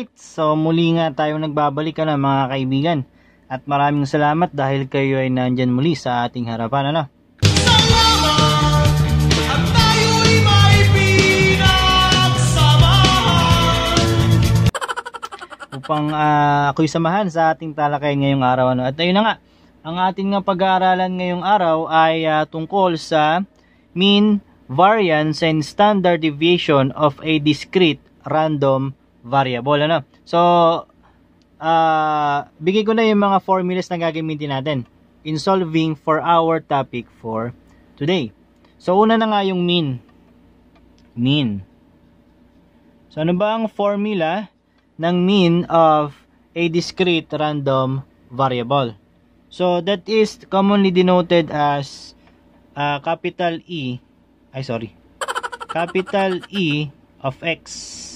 Alright, so muli nga tayo nagbabalik na mga kaibigan. At maraming salamat dahil kayo ay nandyan muli sa ating harapan. Ano? Upang ah, ako'y samahan sa ating talakayan ngayong araw. Ano? At ayun na nga, ang ating pag-aaralan ngayong araw ay ah, tungkol sa mean, variance, and standard deviation of a discrete random variable. Ano? So, ah bigay ko na yung mga formulas na gagamitin natin in solving for our topic for today. So, una na nga yung mean. Mean. So, ano ba ang formula ng mean of a discrete random variable. So that is commonly denoted as uh, capital E, ay sorry, capital E of X.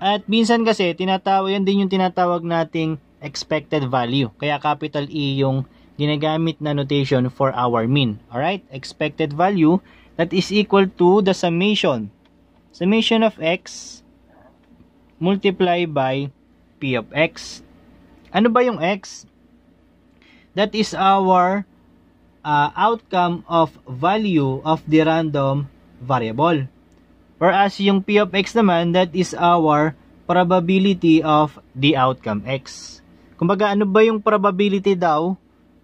At minsan kasi tinatawag yan din yung tinatawag nating expected value. Kaya capital E yung ginagamit na notation for our mean. Alright? Expected value that is equal to the summation. Summation of X multiply by P of X. Ano ba yung X? That is our uh, outcome of value of the random variable. Whereas yung P of X naman, that is our probability of the outcome X. Kumbaga, ano ba yung probability daw?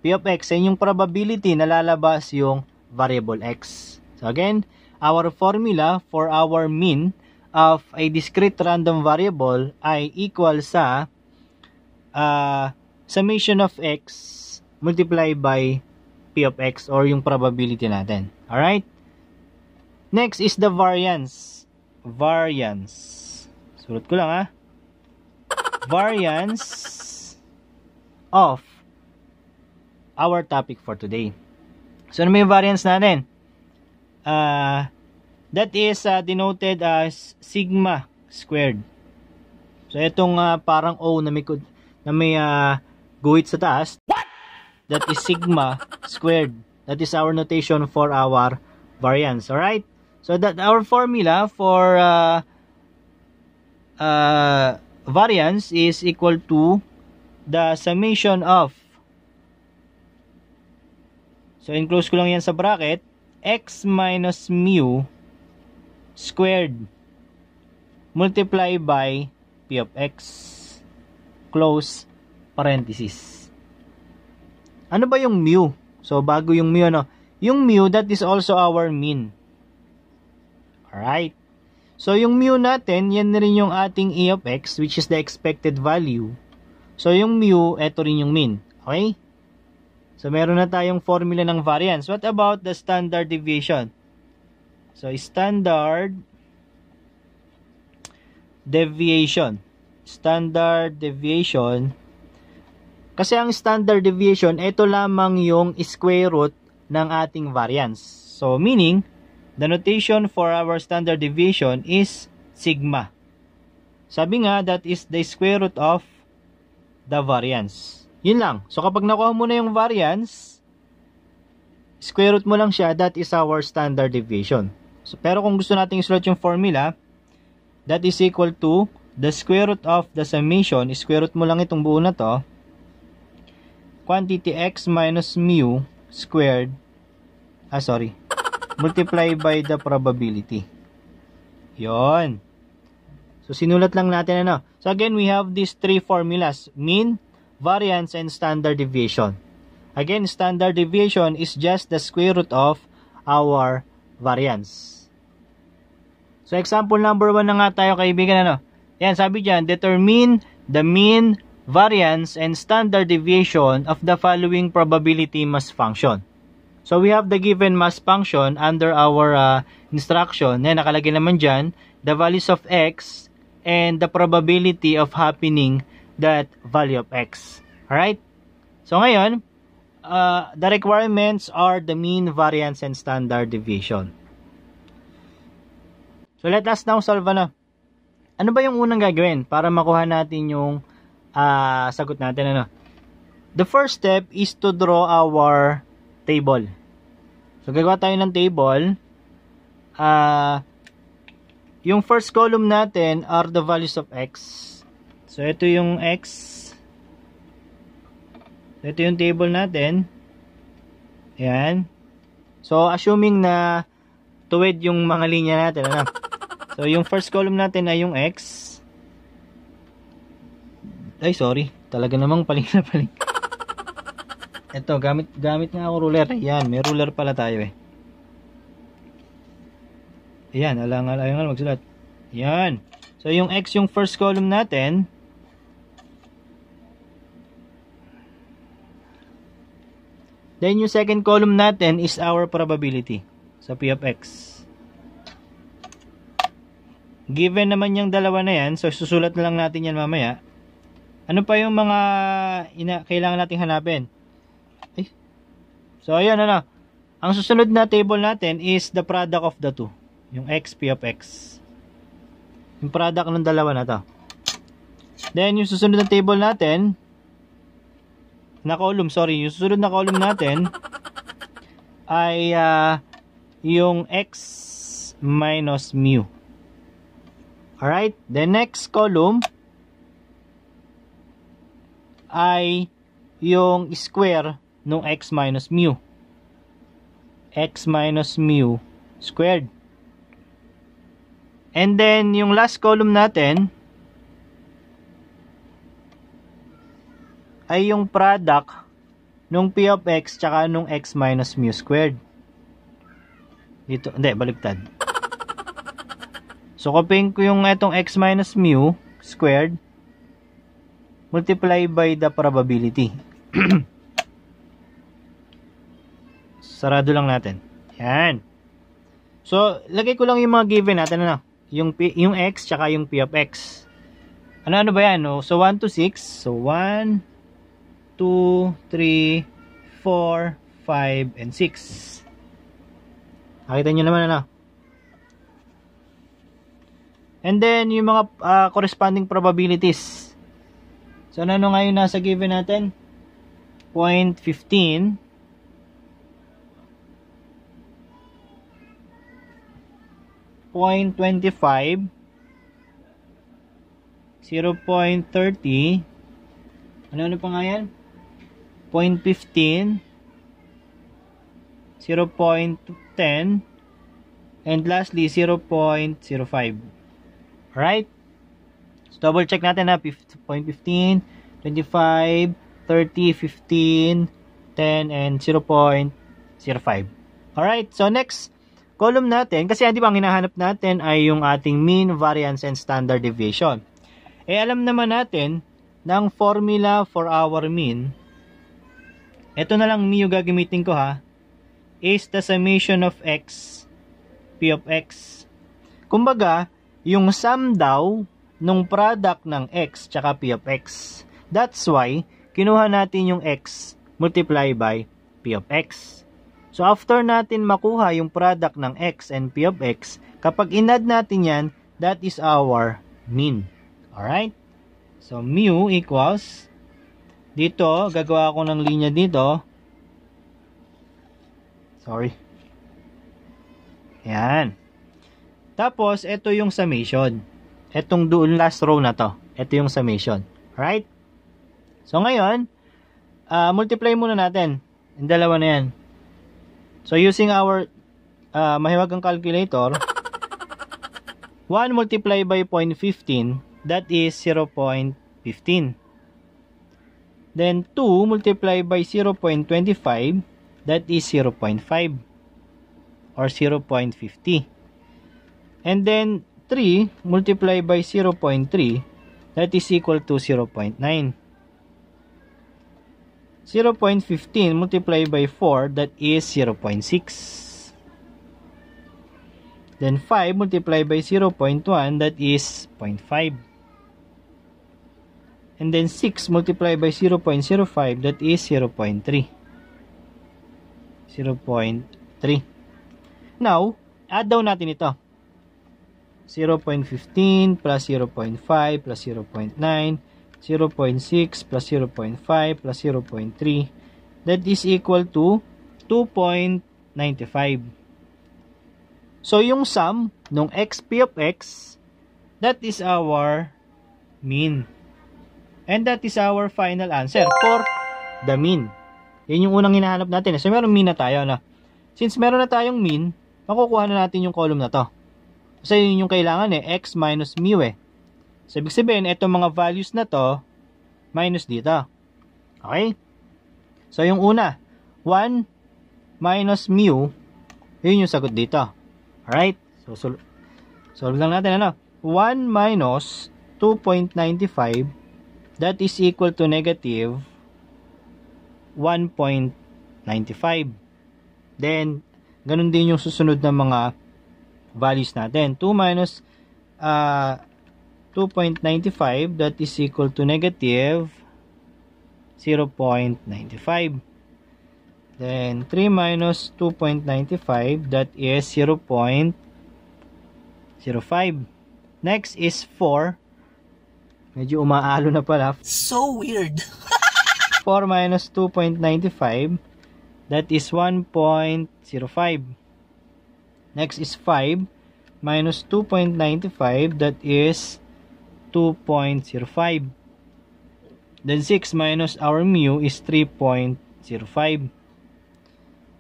P of X, ay yung probability na lalabas yung variable X. So again, our formula for our mean of a discrete random variable ay equal sa uh, summation of x multiply by p of x or yung probability natin. Alright? Next is the variance. Variance. Sulat ko lang ha. Variance of our topic for today. So, ano may variance natin? Uh, that is uh, denoted as sigma squared. So, itong uh, parang O na may, na may uh, guhit sa taas, that is sigma squared. That is our notation for our variance. Alright? So, that our formula for uh, uh, variance is equal to the summation of So, enclose ko lang yan sa bracket x minus mu squared multiply by p of x close parenthesis. Ano ba yung mu? So, bago yung mu, ano? Yung mu, that is also our mean. Alright? So, yung mu natin, yan na rin yung ating e of x, which is the expected value. So, yung mu, eto rin yung mean. Okay? So, meron na tayong formula ng variance. What about the standard deviation? So, standard deviation. Standard deviation. Kasi ang standard deviation, ito lamang yung square root ng ating variance. So, meaning, the notation for our standard deviation is sigma. Sabi nga, that is the square root of the variance. Yun lang. So, kapag nakuha mo na yung variance, square root mo lang siya, that is our standard deviation. So, pero kung gusto nating isulat yung formula, that is equal to the square root of the summation, square root mo lang itong buo na to, quantity x minus mu squared, ah sorry, multiply by the probability. Yon. So, sinulat lang natin ano. So, again, we have these three formulas. Mean, variance, and standard deviation. Again, standard deviation is just the square root of our variance. So, example number 1 na nga tayo kaibigan. Ano? Yan, sabi dyan, determine the mean, variance, and standard deviation of the following probability mass function. So, we have the given mass function under our uh, instruction. Yan, nakalagay naman dyan, the values of x and the probability of happening that value of x. Alright? So, ngayon, uh, the requirements are the mean, variance, and standard deviation. So, let us now solve ano. Ano ba yung unang gagawin para makuha natin yung uh, sagot natin? Ano? The first step is to draw our table. So, gagawa tayo ng table. Uh, yung first column natin are the values of x. So, ito yung x. So, ito yung table natin. Ayan. So, assuming na tuwid yung mga linya natin, ano? So, yung first column natin ay yung x. Ay, sorry. Talaga namang paling na paling. Ito, gamit, gamit nga ako ruler. Yan, may ruler pala tayo eh. Ayan, alang alang magsulat. Yan. So, yung x yung first column natin. Then, yung second column natin is our probability sa P of x. Given naman yung dalawa na yan, so susulat na lang natin yan mamaya. Ano pa yung mga ina kailangan nating hanapin? So, ayan, ano. Ang susunod na table natin is the product of the two. Yung x, p of x. Yung product ng dalawa na to. Then, yung susunod na table natin, na column, sorry, yung susunod na column natin, ay uh, yung x minus mu. Alright, the next column, ay yung square ng x minus mu. x minus mu squared. And then, yung last column natin ay yung product nung p of x tsaka nung x minus mu squared. Dito, hindi, baliktad. So, copying ko yung itong x minus mu squared multiply by the probability. Sarado lang natin. Yan. So, lagay ko lang yung mga given natin ano. Yung P, yung x tsaka yung p of x. Ano ano ba yan? No? So 1 to 6. So 1 2 3 4 5 and 6. Nakita niyo naman ano. And then yung mga uh, corresponding probabilities. So, ano ngayon nasa given natin? 0.15 0.25 0.30 ano ano pa nga yan? 0.15 0.10 and lastly 0.05 right So, double check natin na 0.15, 25, 30, 15, 10, and 0.05. Alright, so next column natin, kasi di ba ang hinahanap natin ay yung ating mean, variance, and standard deviation. Eh, alam naman natin na ang formula for our mean, ito na lang mu gagamitin ko ha, is the summation of x, p of x. Kumbaga, yung sum daw nung product ng x tsaka p of x. That's why, kinuha natin yung x multiply by p of x. So, after natin makuha yung product ng x and p of x, kapag inad natin yan, that is our mean. Alright? So, mu equals, dito, gagawa ako ng linya dito. Sorry. Yan. Tapos, ito yung summation etong doon last row na to. Ito yung summation. Right? So, ngayon, uh, multiply muna natin. Yung dalawa na yan. So, using our uh, mahiwagang calculator, 1 multiply by 0.15, that is 0.15. Then, 2 multiply by 0.25, that is 0.5 or 0.50. And then, 3 multiply by 0.3 that is equal to 0.9. 0.15 multiply by 4 that is 0.6. Then 5 multiply by 0.1 that is 0.5. And then 6 multiply by 0.05 that is 0.3. 0.3. Now, add down natin ito. 0.15 plus 0.5 plus 0.9, 0.6 plus 0.5 plus 0.3. That is equal to 2.95. So, yung sum ng xp of x, that is our mean. And that is our final answer for the mean. Yan yung unang hinahanap natin. eh. So, meron mean na tayo. No? Since meron na tayong mean, makukuha na natin yung column na to. Kasi yun yung kailangan eh, x minus mu eh. So, ibig sabihin, itong mga values na to, minus dito. Okay? So, yung una, 1 minus mu, yun yung sagot dito. Alright? So, sol solve lang natin, ano? 1 minus 2.95, that is equal to negative 1.95. Then, ganun din yung susunod na mga values natin. 2 minus uh, 2.95, that is equal to negative 0.95. Then, 3 minus 2.95, that is 0.05. Next is 4. Medyo umaalo na pala. So weird. 4 minus 2.95, that is 1.05. Next is 5 minus 2.95, that is 2.05. Then 6 minus our mu is 3.05.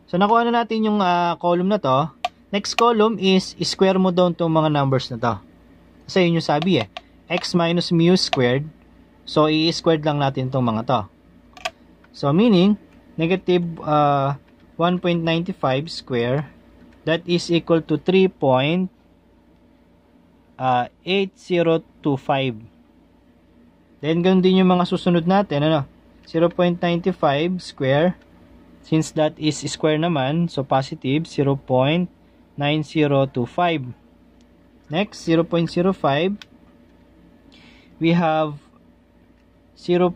So, nakuha na natin yung ah, column na to. Next column is square mo down tong mga numbers na to. Kasi yun yung sabi eh. x minus mu squared. So, i-squared lang natin tong mga to. So, meaning, negative uh, 1.95 square, that is equal to 3.8025. Then, ganun din yung mga susunod natin, ano? 0.95 square, since that is square naman, so positive, 0.9025. Next, 0.05, we have uh,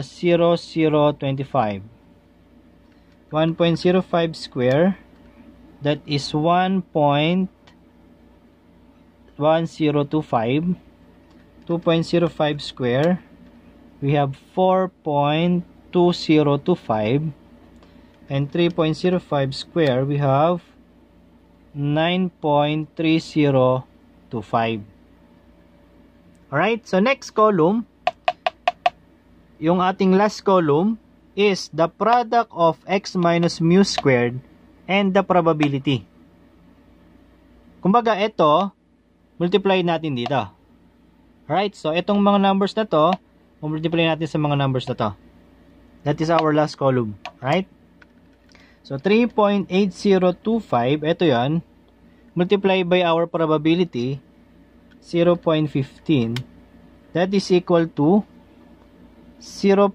0.0025. 1.05 square, that is 1.1025. 2.05 square, we have 4.2025. And 3.05 square, we have 9.3025. Alright, so next column, yung ating last column is the product of x minus mu squared and the probability. Kumbaga, ito, multiply natin dito. Alright, so itong mga numbers na to, multiply natin sa mga numbers na to. That is our last column. Right? So, 3.8025, ito yan, multiply by our probability, 0.15, that is equal to 0.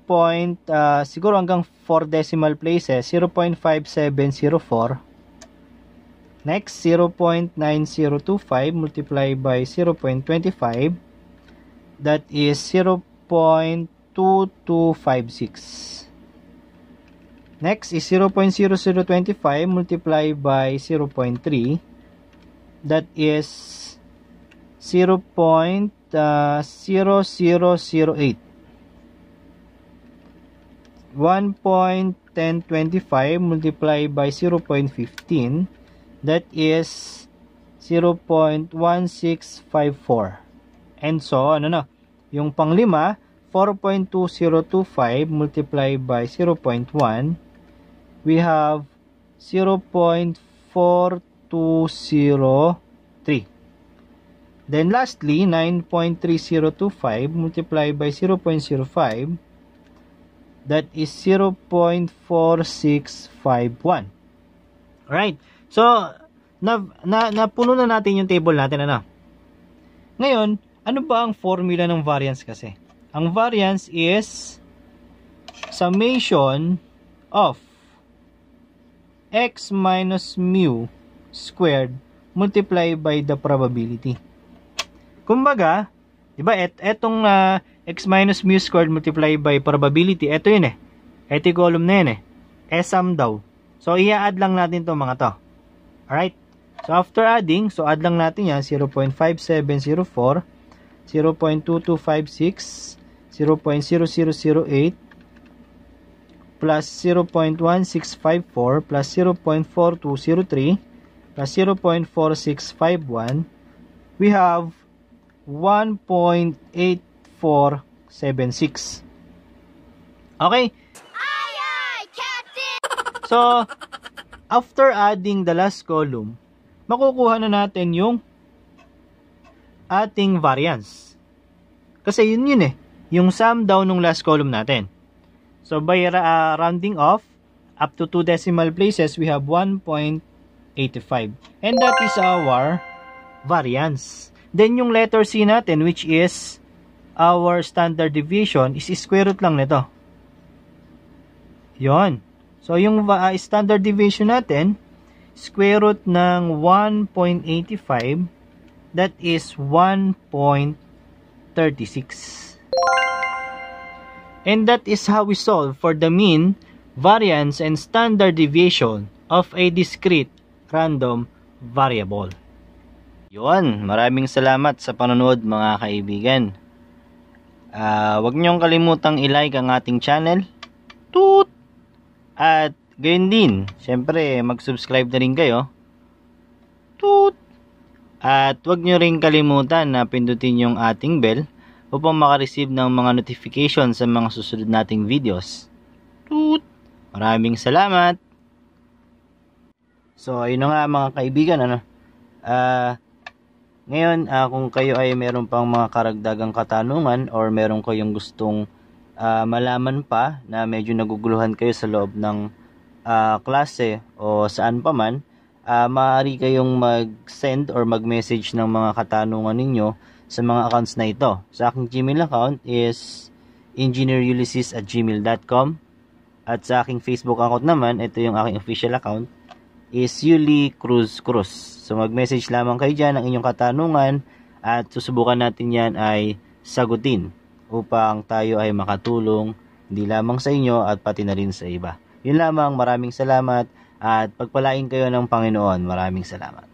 Uh, siguro hanggang 4 decimal places, 0.5704. Next, 0.9025 multiply by 0.25. That is 0.2256. Next is 0.0025 multiply by 0.3. That is 0.0008. 1.1025 multiply by 0.15 that is 0.1654 and so ano na? Yung panglima 4.2025 multiply by 0.1 we have 0.4203 then lastly 9.3025 multiply by 0.05 that is 0.4651. Alright. So, na, na, napuno na natin yung table natin, ano? Ngayon, ano ba ang formula ng variance kasi? Ang variance is summation of x minus mu squared multiply by the probability. Kumbaga, 'di ba? Et etong uh, x minus mu squared multiply by probability, ito yun eh. Ito yung column na yun eh. SM daw. So, i-add lang natin itong mga to. Alright? So, after adding, so add lang natin yan, 0.5704, 0.2256, 0.0008, plus 0.1654, plus 0.4203, plus 0.4651, we have 1.8476. Okay? So, after adding the last column, makukuha na natin yung ating variance. Kasi yun yun eh, yung sum daw nung last column natin. So, by uh, rounding off, up to two decimal places, we have 1.85. And that is our variance. Then, yung letter C natin, which is our standard deviation, is square root lang nito. Yon. So, yung uh, standard deviation natin, square root ng 1.85, that is 1.36. And that is how we solve for the mean, variance, and standard deviation of a discrete random variable. Yun, maraming salamat sa panonood mga kaibigan. Ah, wag niyong kalimutang i-like ang ating channel. Toot! At gayon din, syempre mag-subscribe na rin kayo. Toot! At wag niyo rin kalimutan na pindutin yung ating bell upang makareceive ng mga notification sa mga susunod nating videos. Toot! Maraming salamat! So, ayun nga mga kaibigan, ano? Ah, ngayon, ah, kung kayo ay meron pang mga karagdagang katanungan or meron kayong gustong ah, malaman pa na medyo naguguluhan kayo sa loob ng ah, klase o saan pa man, ah, maaari kayong mag-send or mag-message ng mga katanungan ninyo sa mga accounts na ito. Sa aking Gmail account is engineerulysses at gmail.com at sa aking Facebook account naman, ito yung aking official account, is Yuli Cruz Cruz. So mag-message lamang kayo dyan ng inyong katanungan at susubukan natin yan ay sagutin upang tayo ay makatulong hindi lamang sa inyo at pati na rin sa iba. Yun lamang, maraming salamat at pagpalain kayo ng Panginoon. Maraming salamat.